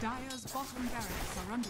Dyer's bottom barracks are under